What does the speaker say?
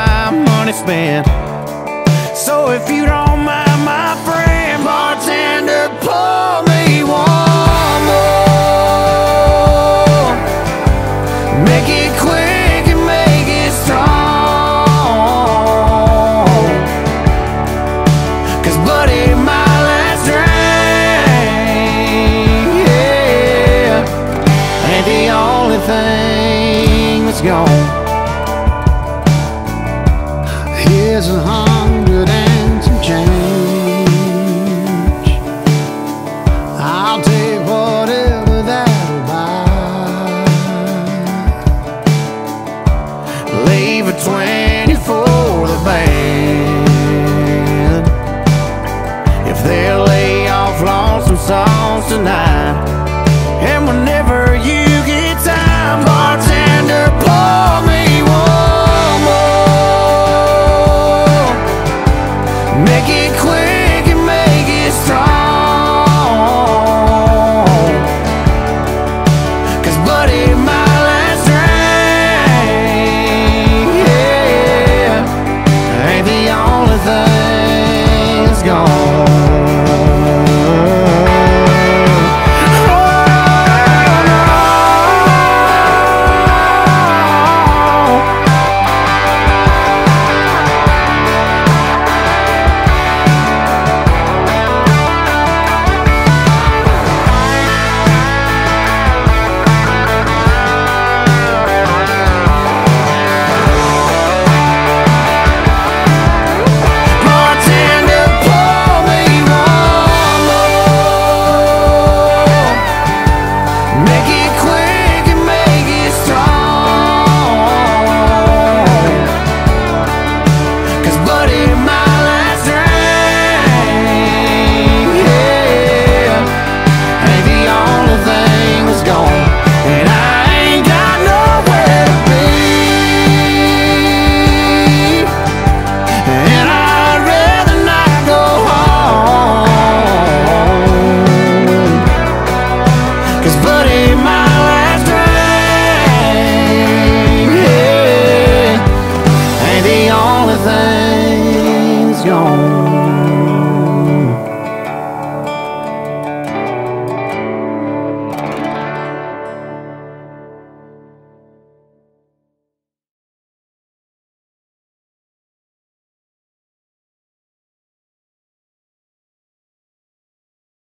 my money spent. So if you don't mind, my friend, bartender, pour me one more. Make it quick and make it strong. Cause buddy, my last drink, yeah, ain't the only thing that's gone. there's a hundred and some change. I'll take whatever that'll buy. Leave a twenty for the band. If they lay off lonesome songs tonight. what it